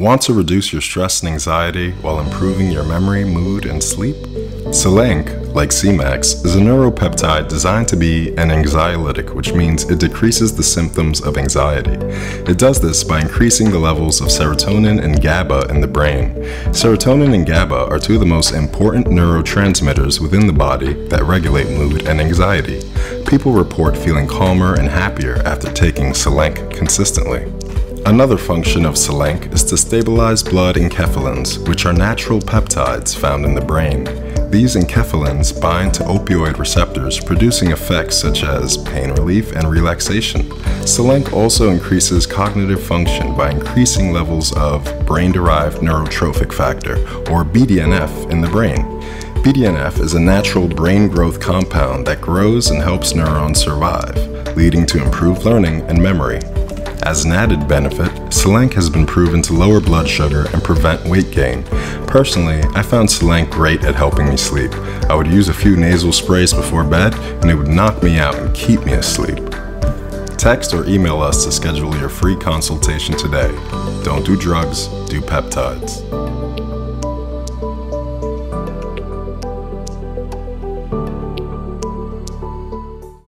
Want to reduce your stress and anxiety while improving your memory, mood, and sleep? Selank, like Semax, is a neuropeptide designed to be an anxiolytic, which means it decreases the symptoms of anxiety. It does this by increasing the levels of serotonin and GABA in the brain. Serotonin and GABA are two of the most important neurotransmitters within the body that regulate mood and anxiety. People report feeling calmer and happier after taking Selank consistently. Another function of Selank is to stabilize blood enkephalins, which are natural peptides found in the brain. These enkephalins bind to opioid receptors, producing effects such as pain relief and relaxation. Selank also increases cognitive function by increasing levels of brain-derived neurotrophic factor, or BDNF, in the brain. BDNF is a natural brain growth compound that grows and helps neurons survive, leading to improved learning and memory. As an added benefit, Selank has been proven to lower blood sugar and prevent weight gain. Personally, I found Selank great at helping me sleep. I would use a few nasal sprays before bed, and it would knock me out and keep me asleep. Text or email us to schedule your free consultation today. Don't do drugs, do peptides.